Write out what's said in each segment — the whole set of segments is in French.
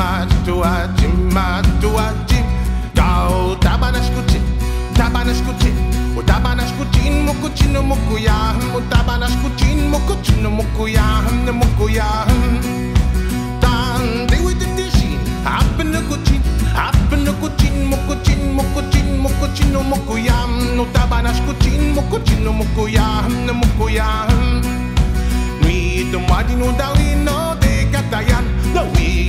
ma tua jima tua jim. Gao tabana escutin tabana escutin o tabana escutin mukuchin no, no mukuya o tabana escutin mukuchin no mukuya no mukuya tan de with the dishin happen no kuchin happen no kuchin mukuchin mukuchin mukuchin no mukuya no tabana escutin mukuchin no mukuya no mukuya Nui tomadi no dalino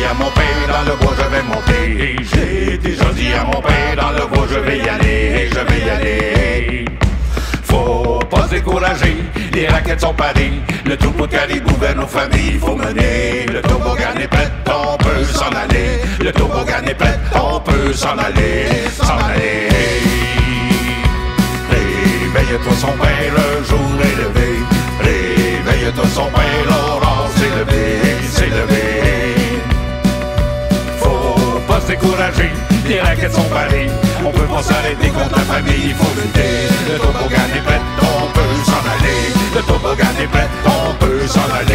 à mon père dans le bois je vais monter. J'ai déjà dit à mon père dans le bois je vais y aller, je vais y aller. Faut pas se décourager, les raquettes sont parées. Le troupeau caribou vers nos familles, faut mener. Le toboggan est prêt, on peut s'en aller. Le toboggan est prêt, on peut s'en aller, s'en aller. Son père, On peut pas s'arrêter contre la famille, il faut lutter. Le toboggan est prêt, on peut s'en aller. Le toboggan est prêt, on peut s'en aller.